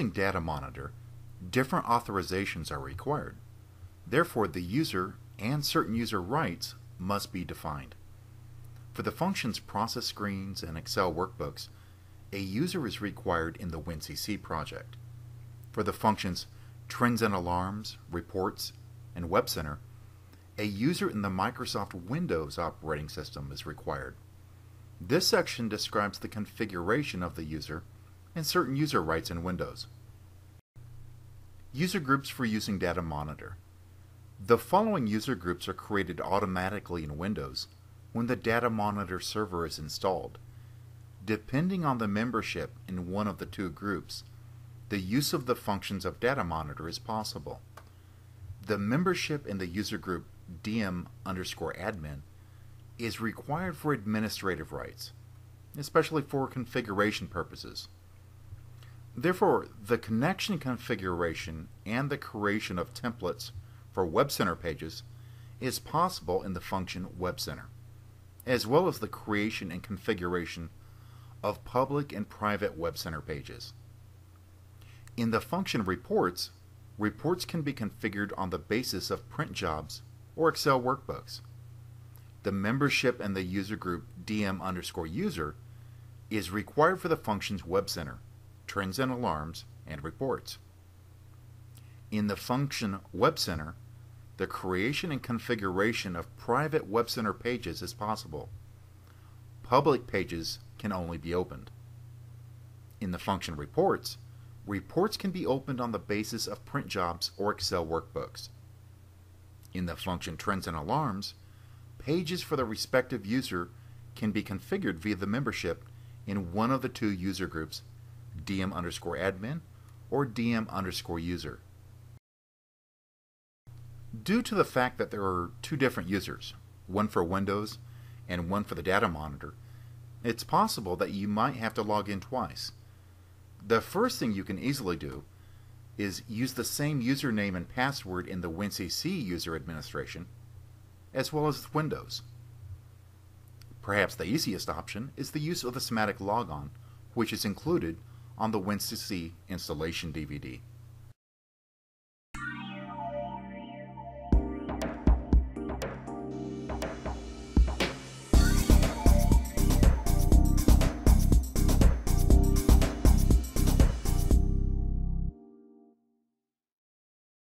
Using Data Monitor, different authorizations are required. Therefore, the user and certain user rights must be defined. For the functions process screens and Excel workbooks, a user is required in the WinCC project. For the functions trends and alarms, reports, and Web Center, a user in the Microsoft Windows operating system is required. This section describes the configuration of the user and certain user rights in Windows. User groups for using Data Monitor. The following user groups are created automatically in Windows when the Data Monitor server is installed. Depending on the membership in one of the two groups, the use of the functions of Data Monitor is possible. The membership in the user group dm underscore admin is required for administrative rights, especially for configuration purposes. Therefore, the connection configuration and the creation of templates for Web Center pages is possible in the function Web Center, as well as the creation and configuration of public and private Web Center pages. In the function reports, reports can be configured on the basis of print jobs or Excel workbooks. The membership in the user group dm underscore user is required for the functions Web Center, Trends and Alarms, and Reports. In the function Web Center, the creation and configuration of private Web Center pages is possible. Public pages can only be opened. In the function Reports, reports can be opened on the basis of print jobs or Excel workbooks. In the function Trends and Alarms, pages for the respective user can be configured via the membership in one of the two user groups, dm underscore admin or dm underscore user. Due to the fact that there are two different users, one for Windows and one for the data monitor, it's possible that you might have to log in twice. The first thing you can easily do is use the same username and password in the WinCC user administration, as well as Windows. Perhaps the easiest option is the use of the Simatic logon, which is included on the WinCC installation DVD.